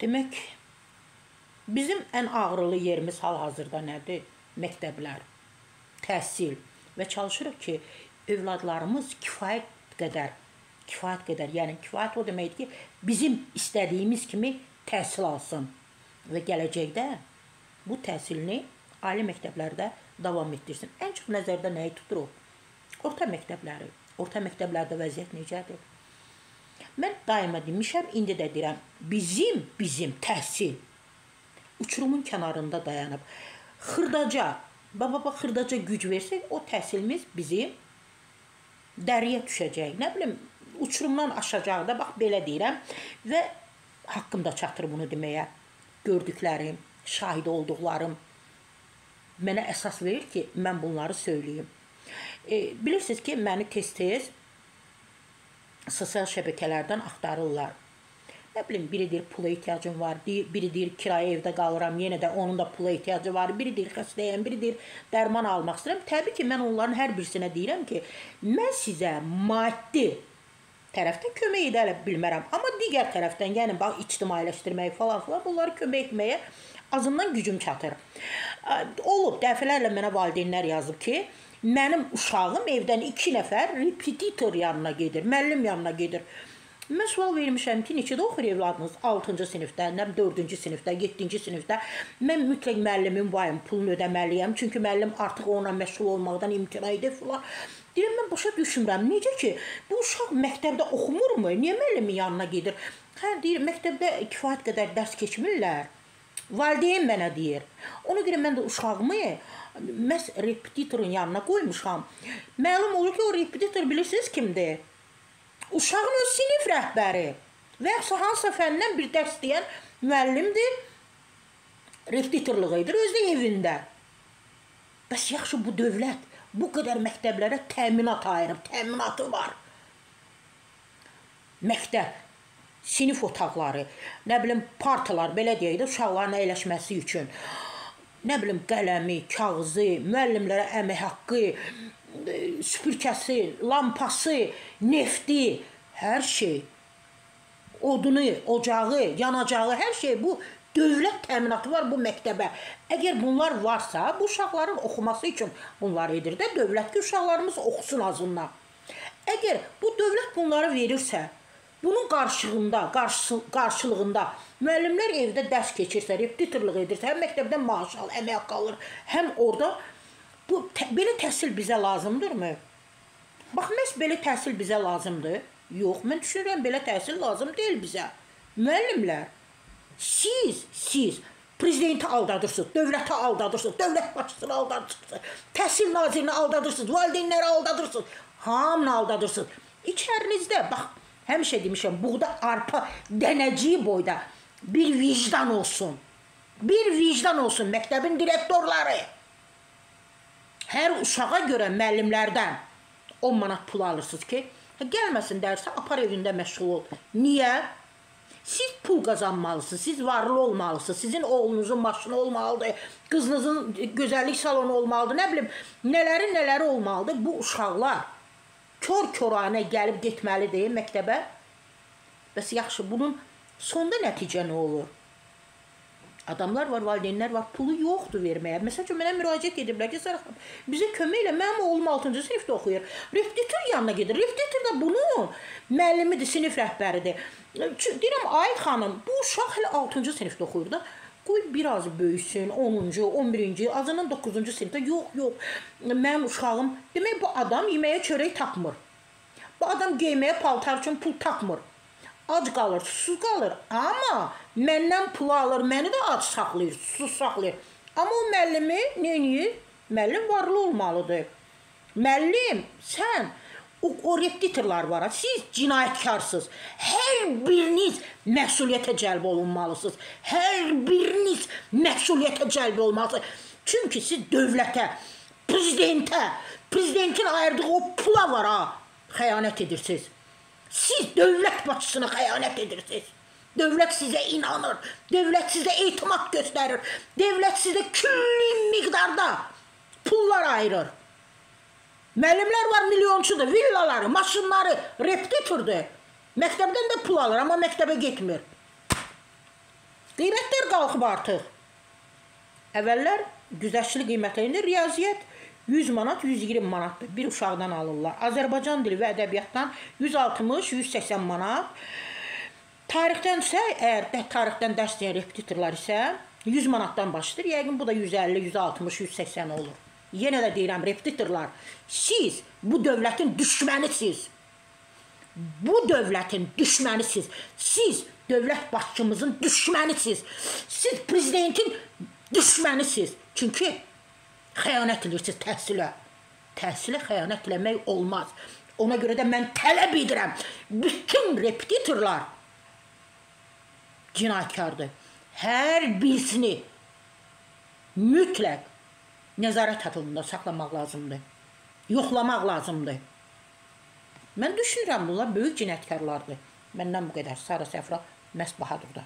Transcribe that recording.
Demək bizim ən ağrılı yerimiz hal-hazırda nədir? Məktəblər, təhsil və çalışırıq ki, övladlarımız kifayət qədər, kifayət qədər, yəni kifayət o deməkdir ki, bizim istədiyimiz kimi təhsil alsın və gələcəkdə bu təhsilini ali məktəblərdə davam etdirsin. Ən çox nəzərdə nəyi tuturuq? Orta məktəbləri. Orta məktəblərdə vəziyyət necədir? Mən daima demişəm, indi də deyirəm, bizim bizim təhsil uçurumun kənarında dayanıb. Xırdaca, baba bax xırdaca güc versək, o təhsilimiz bizim dəriyə düşəcək. Nə bilim, uçurumdan aşacaq da, bax belə deyirəm və haqqımda çatır bunu deməyə. Gördüklərim, şahid olduqlarım mənə əsas verir ki, mən bunları söyləyim. E, bilirsiniz ki, məni tez-tez sosial şəbəkələrdən axtarırlar. Nə bilim, biri deyir pula ehtiyacım var, biri deyir kirayə evdə qalıram, yenə də onun da pula ehtiyacı var, biri deyir xəstəyəm, biri deyir dərman almaq istəyirəm. Təbii ki, mən onların hər birisinə deyirəm ki, mən sizə maddi tərəfdən kömək edə bilmərəm, amma digər tərəfdən, yəni bax ictimailəşdirmək falan filan bunları kömək etməyə azından gücüm çatır. Olub dəfələrlə mənə valideynlər yazıb ki, Mənim uşağım evdən 2 nəfər repetitor yanına gedir, müəllim yanına gedir. Mən sual vermişəm ki, neçədə oxuyur evladınız? 6-cı sinifdə, nə 4-cü sinifdə, 7-ci sinifdə. Mən mütləq müəllimin vayım pulunu ödəməliyəm, çünki müəllim artıq onunla məşğul olmaqdan imtina edir filan. Deyirəm mən başa düşmürəm. Necə ki, bu uşaq məktəbdə oxumurmu? Niyə müəllimin yanına gedir? Hə, deyir, məktəbdə kifayət qədər dərs keçmirlər. Valideyn mənə deyir. Ona görə mən də uşağımı məhz repetitorun yanına qoymuşam. Məlum olur ki, o repetitor bilirsiniz kimdir? Uşağın öz sinif rəhbəri və yaxud hansısa fəndən bir dərs deyən müəllimdir. Repetitorluq edir özü evində. Bəs yaxşı bu dövlət bu qədər məktəblərə təminat ayırıb, təminatı var. Məktəb, sinif otaqları, nə bilim partalar, belə deyək də uşaqların əyləşməsi üçün nə bilim qələmi, kağızı, müəllimlərə əmək haqqı, e, süpürkəsi, lampası, nefti, hər şey odunu, ocağı, yanacağı, hər şey bu dövlət təminatı var bu məktəbə. Əgər bunlar varsa, bu uşaqların oxuması üçün bunlar edir də dövlət ki, uşaqlarımız oxusun azından. Əgər bu dövlət bunları verirsə, bunun qarşılığında, qarşı, qarşılığında Müəllimlər evdə dərs keçirsə, repetitorluq edirsə, həm məktəbdən maaş al, əmək haqqı alır, həm orada bu tə, belə təhsil bizə lazımdırmı? Bax, məhz belə təhsil bizə lazımdır. Yox, mən düşünürəm belə təhsil lazım deyil bizə. Müəllimlər, siz, siz prezidenti aldadırsınız, dövləti aldadırsınız, dövlət başçısını aldadırsınız, təhsil nazirini aldadırsınız, valideynləri aldadırsınız, hamını aldadırsınız. İçərinizdə bax, həmişə demişəm, buğda arpa dənəciyi boyda bir vicdan olsun. Bir vicdan olsun məktəbin direktorları. Hər uşağa görə müəllimlərdən 10 manat pul alırsınız ki, gəlməsin dərsə apar evində məşğul ol. Niyə? Siz pul qazanmalısınız, siz varlı olmalısınız, sizin oğlunuzun maşını olmalıdır, qızınızın gözəllik salonu olmalıdır, nə bilim, nələri nələri olmalıdır. Bu uşaqlar kör-köranə gəlib getməlidir məktəbə. Bəs yaxşı, bunun Sonda nəticə nə olur? Adamlar var, valideynlər var, pulu yoxdur verməyə. Məsələn, mənə müraciət ediblər ki, Sərxan, bizə kömək elə. Mənim oğlum 6-cı sinifdə oxuyur. Repetitor yanına gedir. Repetitor da bunun müəllimidir, sinif rəhbəridir. Deyirəm, ay xanım, bu uşaq hələ 6-cı sinifdə oxuyur da. Qoy biraz böyüsün, 10-cu, 11-ci, azından 9-cu sinifdə. Yox, yox. Mənim uşağım, demək bu adam yeməyə çörək tapmır. Bu adam geyməyə paltar üçün pul tapmır ac qalır, susuz qalır. Amma məndən pul alır, məni də ac saxlayır, susuz saxlayır. Amma o müəllimi nə edir? Müəllim varlı olmalıdır. Müəllim, sən o, o repetitorlar var. Siz cinayətkarsınız. Hər biriniz məsuliyyətə cəlb olunmalısınız. Hər biriniz məsuliyyətə cəlb olmalısınız. Çünki siz dövlətə, prezidentə, prezidentin ayırdığı o pula var ha, xəyanət edirsiniz. Siz dövlət başçısına xəyanət edirsiniz. Dövlət sizə inanır. Dövlət sizə etimad göstərir. Dövlət sizə külli miqdarda pullar ayırır. Müəllimlər var milyonçudur, villaları, maşınları, repetitordur. Məktəbdən də pul alır, amma məktəbə getmir. Qiymətlər qalxıb artıq. Əvvəllər güzəştli qiymətlərində riyaziyyat 100 manat, 120 manatdır. Bir uşaqdan alırlar. Azərbaycan dili və ədəbiyyatdan 160, 180 manat. Tarixdənsə, əgər də tarixdən dərs deyən repetitorlar isə 100 manatdan başlayır. Yəqin bu da 150, 160, 180 olur. Yenə də deyirəm repetitorlar, siz bu dövlətin düşmənisiniz. Bu dövlətin düşmənisiniz. Siz dövlət başçımızın düşmənisiniz. Siz prezidentin düşmənisiniz. Çünki xəyanət edirsiniz təhsilə. Təhsilə xəyanət eləmək olmaz. Ona görə də mən tələb edirəm. Bütün repetitorlar cinayətkardır. Hər birisini mütləq nəzarət altında saxlamaq lazımdır. Yoxlamaq lazımdır. Mən düşünürəm bunlar böyük cinayətkarlardır. Məndən bu qədər. Sara Səfra Məs Bahadurda.